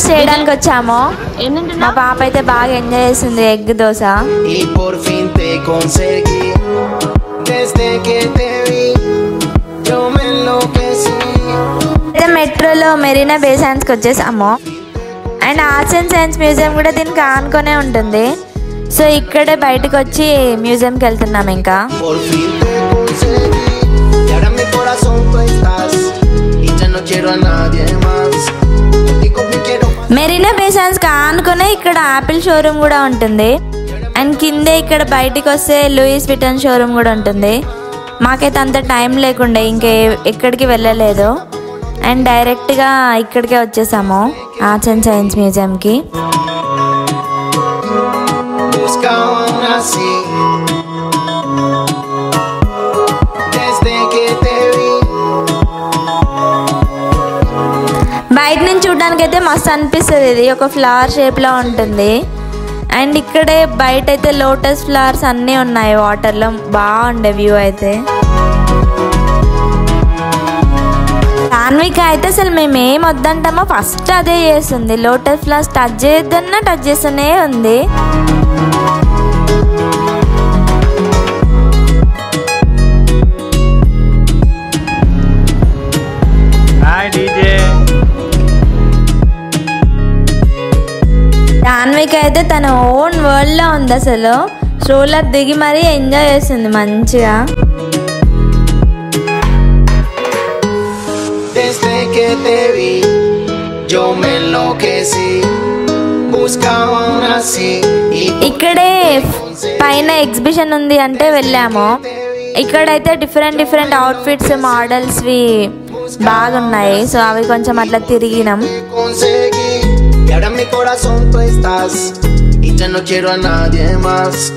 Breakfast చేయడానికి వచ్చాము మా పాప అయితే బాగా ఎంజాయ్ చేస్తుంది ఎగ్ దోశ. మెట్రోలో మెరీనా బే సైన్స్కి వచ్చేసాము. And arts and science museum కూడా దీనికి ఆనుకొనే ఉంటుంది. సో ఇక్కడే బయటకు వచ్చి మ్యూజియంకి వెళ్తున్నాం ఇంకా. No quiero a nadie más. Marina Bay సైన్స్కి ఆనుకునే ఇక్కడ యాపిల్ షోరూమ్ కూడా ఉంటుంది. అండ్ కిందే ఇక్కడ బయటికి వస్తే లూయిస్ విటన్ షోరూమ్ కూడా ఉంటుంది. మాకైతే అంత టైం లేకుండే ఇంకే ఎక్కడికి వెళ్ళలేదు. అండ్ డైరెక్ట్గా ఇక్కడికే వచ్చేసాము ఆర్ట్స్ అండ్ సైన్స్ మ్యూజియంకి. బయట నుంచి చూడడానికి అయితే మస్తు అనిపిస్తుంది. ఇది ఒక ఫ్లవర్ షేప్లో ఉంటుంది. అండ్ ఇక్కడే బయట అయితే లోటస్ ఫ్లవర్స్ అన్నీ ఉన్నాయి. వాటర్లో బాగుండే వ్యూ అయితే. సాన్విక అయితే అసలు మేము ఏం వద్దంటామో ఫస్ట్ అదే చేస్తుంది. లోటస్ ఫ్లవర్స్ టచ్ చేయొద్దన్నా టచ్ చేస్తూనే ఉంది. సాన్విక అయితే తన ఓన్ వరల్డ్లో ఉంది అసలు స్ట్రోలర్ దిగి మరీ ఎంజాయ్ చేస్తుంది మంచిగా Desde que te vi, yo me enloquecí. Buscaba aún así. Y ఇక్కడే పైన ఎగ్జిబిషన్ ఉంది అంటే వెళ్ళాము ఇక్కడైతే డిఫరెంట్ డిఫరెంట్ అవుట్ఫిట్స్ మోడల్స్వి బాగున్నాయి సో అవి కొంచెం అట్లా తిరిగినాం. Y ahora en mi corazón tú estás. Y ya no quiero a nadie más.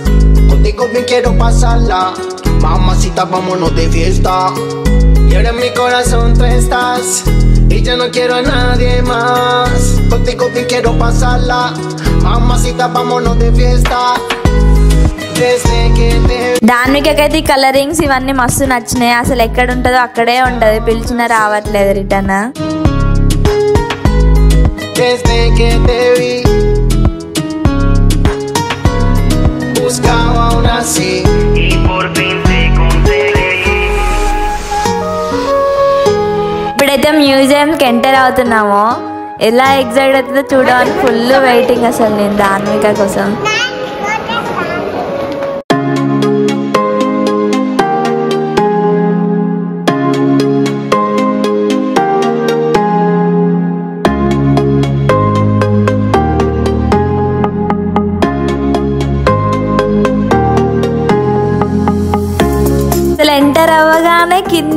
Contigo bien quiero pasarla. Mamacita, vámonos de fiesta. Y ahora en mi corazón tú estás. Y ya no quiero a nadie más. Contigo bien quiero pasarla. Mamacita, vámonos de fiesta. Desde que te దానికైతే ఈ colourings ఇవన్నీ మస్తు నచ్చినాయి అసలు ఎక్కడ ఉంటుందో అక్కడే ఉంటుంది పిలిచినా రావట్లేదు return desde que te vi. Buscaba aún así y por fin te conseguí. ఇప్పుడైతే మ్యూజియంకి ఎంటర్ అవుతున్నాము ఎలా ఎగ్జైట్ అవుతుందో చూడడానికి ఫుల్ వెయిటింగ్ అసలు నేను దాన్విక కోసం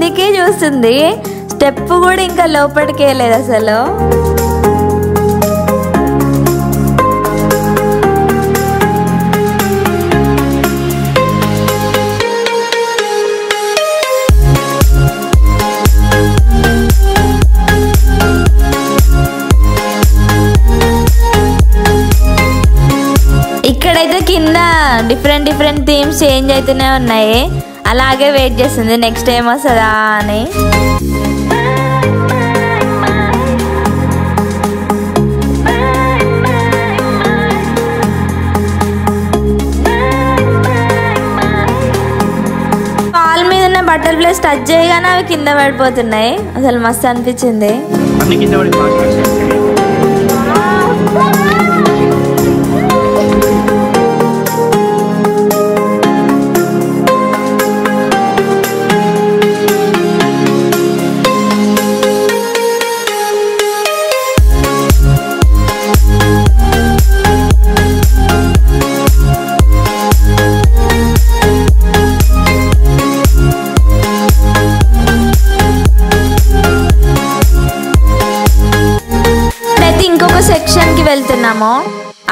కిందికి చూస్తుంది. స్టెప్ కూడా ఇంకా లోపలికి వెళ్ళలేదు అసలు. ఇక్కడైతే కింద డిఫరెంట్ డిఫరెంట్ థీమ్స్ చేంజ్ అవుతూనే ఉన్నాయి. అలాగే వెయిట్ చేస్తుంది. నెక్స్ట్ టైం వస్తుందా అని. కాల్ మీద ఉన్న ప్లేస్ టచ్ చేయగానే అవి కింద పడిపోతున్నాయి. అసలు మస్తు అనిపించింది. చేస్తున్నామో?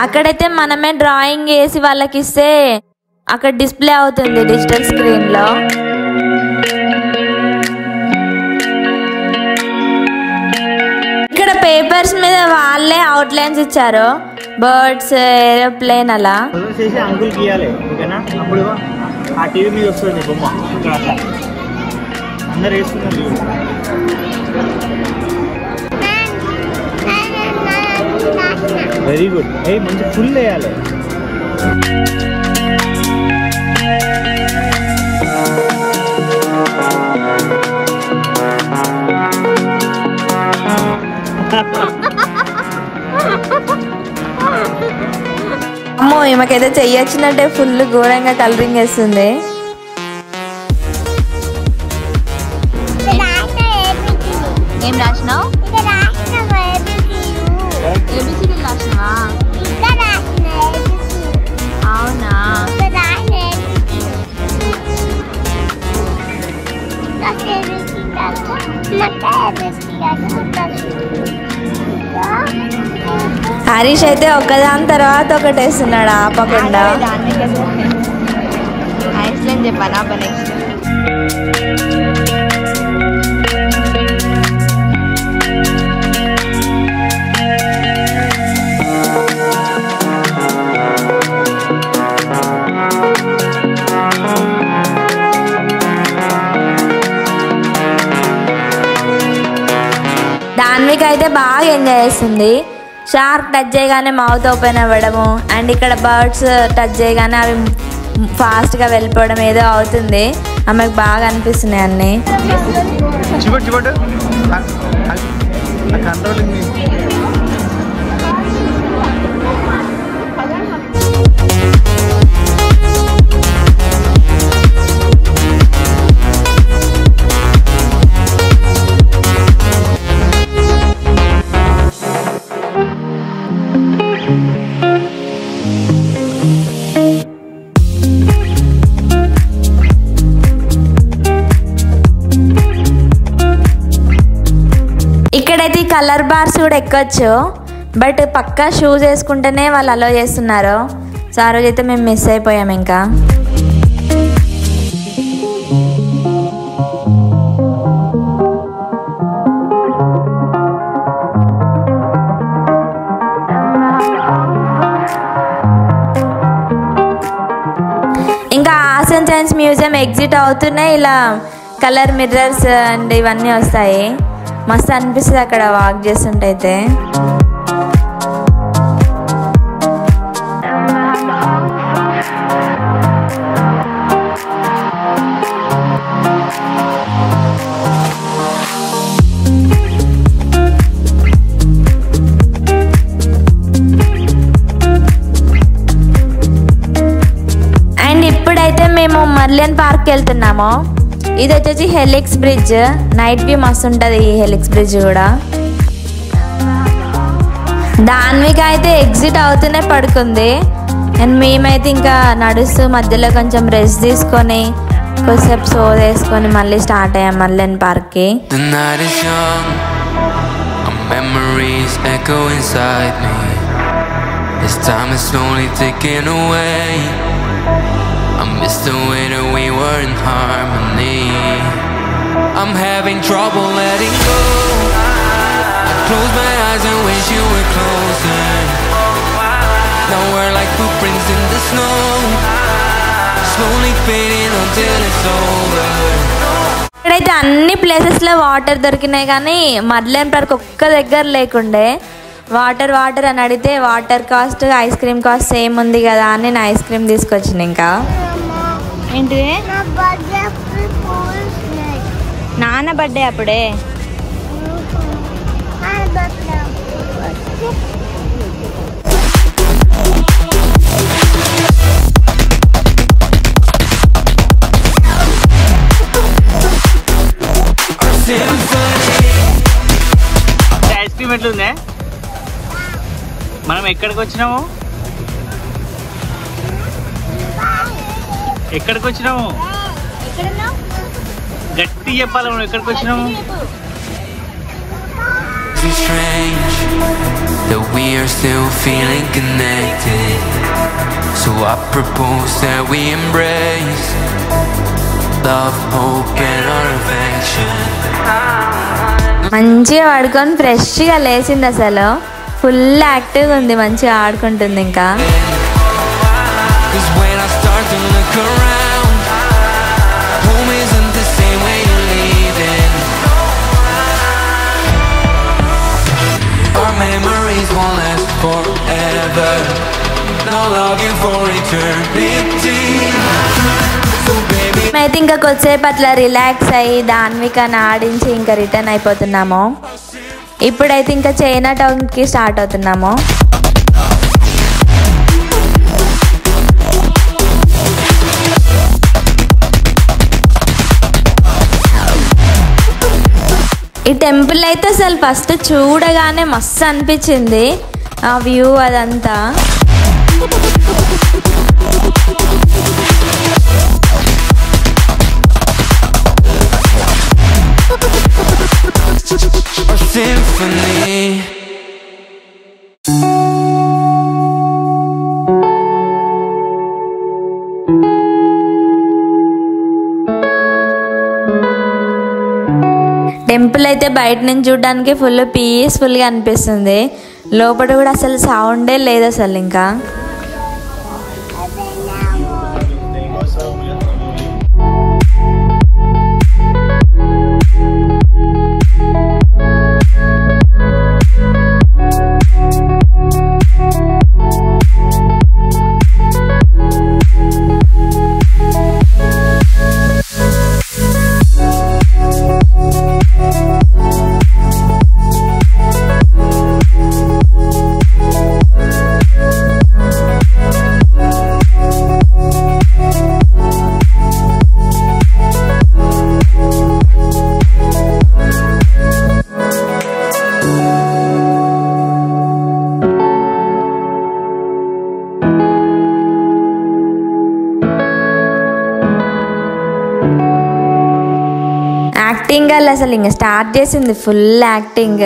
అక్కడైతే మనమే డ్రాయింగ్ వేసి వాళ్ళకి ఇస్తే అక్కడ డిస్ప్లే అవుతుంది డిజిటల్ స్క్రీన్లో. ఇక్కడ పేపర్స్ మీద వాళ్ళే అవుట్లైన్స్ ఇచ్చారు. బర్డ్స్ ఏరోప్లేన్ అలా. అంకుల్ గీయాలి ఓకేనా? అప్పుడు ఆ టీవీ మీద వస్తుంది బొమ్మ. అందరు వేస్తున్నారు. వెరీ గుడ్ ఏ మంచి ఫుల్ వేయాలి. అమ్మో ఈమెకైతే చెయ్యొచ్చినట్టే ఫుల్ ఘోరంగా కలరింగ్ వేస్తుంది. హరీష్ అయితే ఒకదాని తర్వాత ఒకటి వేస్తున్నాడు ఆపకుండా. ఐస్లాండ్ చెప్పానా నెక్స్ట్ అయితే బాగా ఎంజాయ్ చేస్తుంది షార్క్ టచ్ చేయగానే మౌత్ ఓపెన్ అవ్వడము అండ్ ఇక్కడ బర్డ్స్ టచ్ చేయగానే అవి ఫాస్ట్గా వెళ్ళిపోవడం ఏదో అవుతుంది. ఆమెకు బాగా అనిపిస్తున్నాయి అన్నీ. కలర్ బార్స్ కూడా ఎక్కొచ్చు బట్ పక్కా షూస్ వేసుకుంటేనే వాళ్ళు అలో చేస్తున్నారు. సో ఆ రోజైతే మేము మిస్ అయిపోయాం ఇంకా. ఇంకా arts and science museum exit అవుతున్నాయి. ఇలా కలర్ మిర్రర్స్ అండ్ ఇవన్నీ వస్తాయి. మస్తు అనిపిస్తుంది అక్కడ వాక్ చేస్తుంటైతే. అండ్ ఇప్పుడైతే మేము మర్లియన్ పార్క్ వెళ్తున్నాము. ఇది వచ్చేసి హెలిక్స్ బ్రిడ్జ్. నైట్ వ్యూ మస్తు ఉంటుంది ఈ హెలిక్స్ బ్రిడ్జ్ కూడా. దాన్విక అయితే ఎగ్జిట్ అవుతూనే పడుకుంది. అండ్ మేమైతే ఇంకా నడుస్తూ మధ్యలో కొంచెం రెస్ట్ తీసుకొని కొద్దిసేపు సో వేసుకొని మళ్ళీ స్టార్ట్ అయ్యాం మర్లియన్ పార్క్కి memories echo inside me. This time is slowly ticking away, I miss the way that we were in harmony. I'm having trouble letting go. I close my eyes and wish you were closer. Now we're like footprints in the snow, slowly fading until it's over. ఇక్కడైతే అన్ని ప్లేసెస్లో water దొరికినాయి కానీ మర్లేన్ park ఒక్క దగ్గర లేకుండే water water అని అడిగితే water cost ice cream cost same ఉంది కదా అని నేను ఐస్ క్రీమ్ తీసుకొచ్చిన ఇంకా. ఏంటిది? నాన్న బర్త్డే అప్పుడే. ఐస్ క్రీమ్ ఎట్లుందే? మనం ఎక్కడికి వచ్చినాము ఎక్కడికి వచ్చినాము గట్టి చెప్పాలి మనం ఎక్కడికి వచ్చినాము strange that we are still feeling connected. So I propose that we embrace love, hope, and our affection. మంచిగా పడుకొని ఫ్రెష్గా లేచింది అసలు ఫుల్ యాక్టివ్ ఉంది మంచిగా ఆడుకుంటుంది ఇంకా. మైతే ఇంకా కొద్దిసేపు అట్లా రిలాక్స్ అయ్యి దాన్వికాన్ని ఆడించి ఇంకా రిటర్న్ అయిపోతున్నాము. ఇప్పుడైతే ఇంకా చైనా టౌన్కి స్టార్ట్ అవుతున్నాము. ఈ టెంపుల్ అయితే అసలు ఫస్ట్ చూడగానే మస్తు అనిపించింది. ఆ వ్యూ అదంతా. బయట నుంచి చూడడానికి ఫుల్ పీస్ఫుల్గా అనిపిస్తుంది. లోపల కూడా అసలు సౌండే లేదు అసలు ఇంకా. యాక్టింగ్ వాళ్ళు అసలు ఇంకా స్టార్ట్ చేసింది ఫుల్ యాక్టింగ్.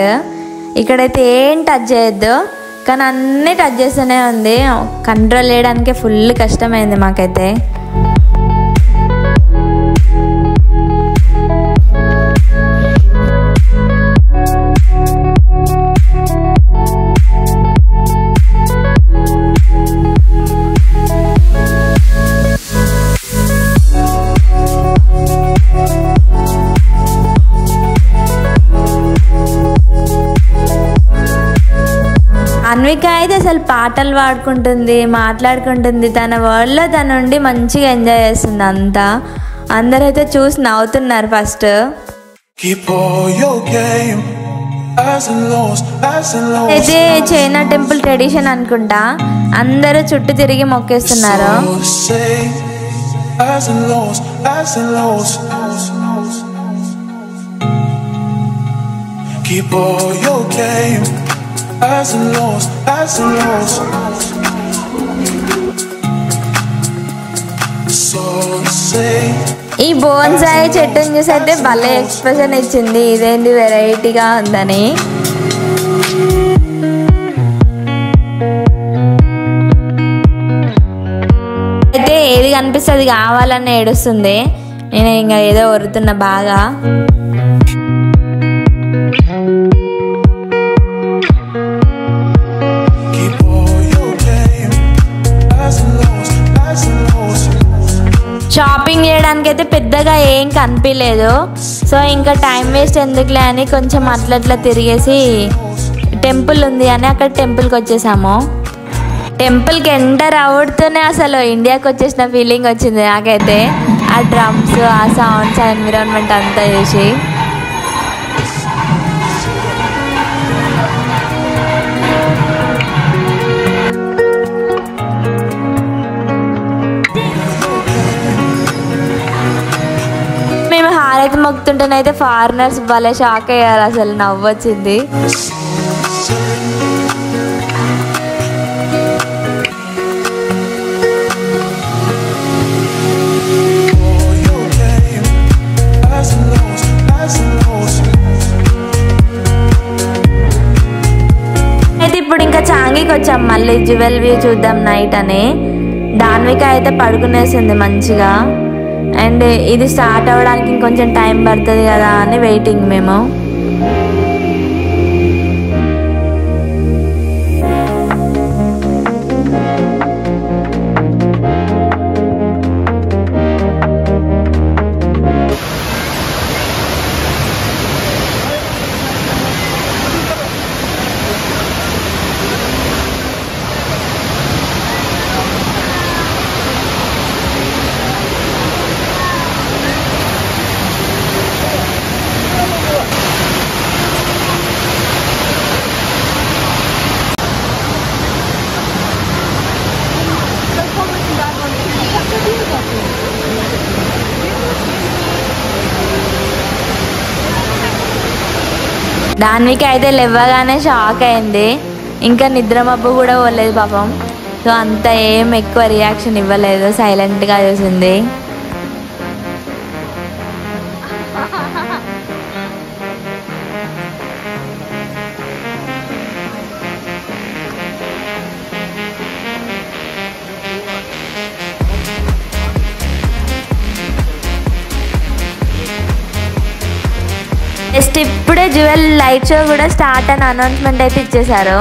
ఇక్కడైతే ఏం టచ్ చేయొద్దు కానీ అన్నీ టచ్ చేస్తూనే ఉంది. కంట్రోల్ చేయడానికే ఫుల్ కష్టమైంది మాకైతే. అన్విక అయితే అసలు పాటలు పాడుకుంటుంది మాట్లాడుకుంటుంది. తన వరల్డ్లో తను ఉండి మంచిగా ఎంజాయ్ చేస్తుంది అంతా. అందరైతే చూసి నవ్వుతున్నారు ఫస్ట్. అయితే చైనా టెంపుల్ ట్రెడిషన్ అనుకుంటా అందరూ చుట్టూ తిరిగి మొక్కేస్తున్నారు. Keep all your game, as and lost, as and lost. ఈ బోన్సాయి చెట్టుని చూసి అయితే భలే ఎక్స్ప్రెషన్ ఇచ్చింది. ఇదేంటి వెరైటీగా ఉందని. అయితే ఏది కనిపిస్తే అది కావాలని ఏడుస్తుంది. నేను ఇంకా ఏదో వరుతున్నా బాగా. షాపింగ్ చేయడానికి అయితే పెద్దగా ఏం కనిపించలేదు సో ఇంకా టైం వేస్ట్ ఎందుకులే అని కొంచెం అట్లా అట్లా తిరిగేసి టెంపుల్ ఉంది అని అక్కడ టెంపుల్కి వచ్చేసాము. టెంపుల్కి ఎంటర్ అవుతూనే అసలు ఇండియాకి వచ్చేసిన ఫీలింగ్ వచ్చింది నాకైతే. ఆ డ్రమ్స్ ఆ సౌండ్స్ ఆ ఎన్విరాన్మెంట్ అంతా చూసి. మొక్కుతుంటేనైతే ఫారినర్స్ భలే షాక్ అయ్యారు. అసలు నవ్వొచ్చింది. అయితే ఇప్పుడు ఇంకా చాంగికి వచ్చాం. మళ్ళీ జ్యువెల్ వ్యూ చూద్దాం నైట్ అని. దాన్విక అయితే పడుకునేసింది మంచిగా. అండ్ ఇది స్టార్ట్ అవ్వడానికి ఇంకొంచెం టైం పడుతుంది కదా అని వెయిటింగ్ మేము. దానికి అయితే లేవగానే షాక్ అయింది. ఇంకా నిద్రమబ్బు కూడా పోలేదు పాపం. సో అంత ఏం ఎక్కువ రియాక్షన్ ఇవ్వలేదు. సైలెంట్గా చూసింది. ట్వెల్వ్ లైట్ షో కూడా స్టార్ట్ అని అనౌన్స్మెంట్ అయితే ఇచ్చేశారు.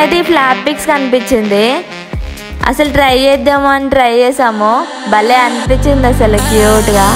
అనేది ఫ్లాప్ పిక్స్ కనిపించింది. అసలు ట్రై చేద్దామని ట్రై చేసాము. భలే అనిపించింది అసలు క్యూట్గా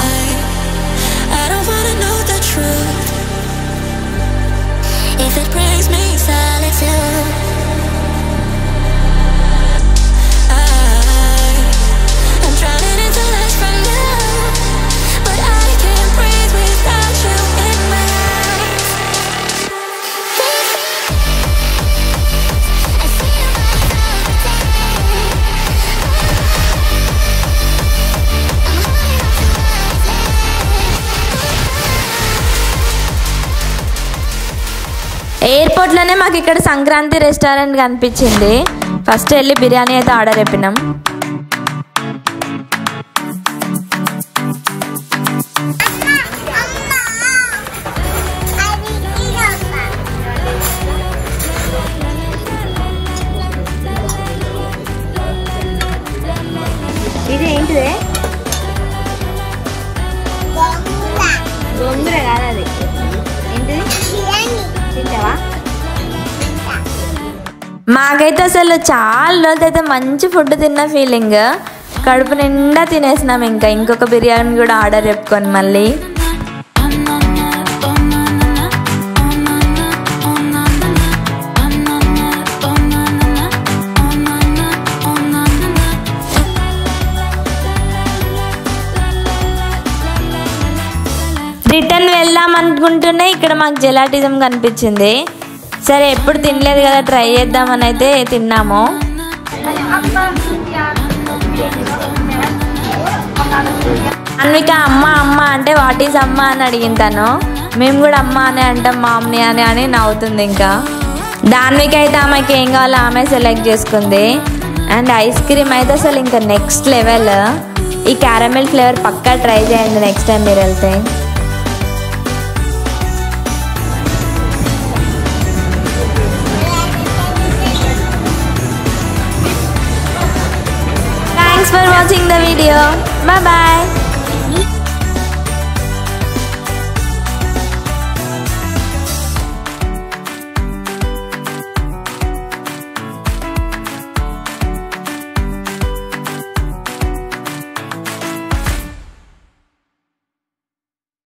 మాకు ఇక్కడ సంక్రాంతి రెస్టారెంట్ కనిపించింది. ఫస్ట్ వెళ్ళి బిర్యానీ అయితే ఆర్డర్ చెప్పినాం. మాకైతే అసలు చాలా రోజులైతే మంచి ఫుడ్ తిన్న ఫీలింగ్ కడుపు నిండా తినేసినాం ఇంకా. ఇంకొక బిర్యానీ కూడా ఆర్డర్ చెప్పుకొని మళ్ళీ. రిటర్న్ వెళ్దాం అనుకుంటూనే ఇక్కడ మాకు జెలాటిజం కనిపించింది. సరే ఎప్పుడు తినలేదు కదా ట్రై చేద్దామని అయితే తిన్నాము. అన్విక అమ్మ అమ్మ అంటే వాట్ ఈస్ అమ్మ అని అడిగిన తను. మేము కూడా అమ్మ అని అంటాం మామ్ని అని అని నవ్వుతుంది ఇంకా. దాన్విక అయితే ఆమెకి ఏం కావాలో ఆమె సెలెక్ట్ చేసుకుంది. అండ్ ఐస్ క్రీమ్ అయితే అసలు ఇంకా నెక్స్ట్ లెవెల్ ఈ క్యారమెల్ ఫ్లేవర్ పక్కా ట్రై చేయండి నెక్స్ట్ టైం మీరు వెళ్తే. for watching the video. Bye bye.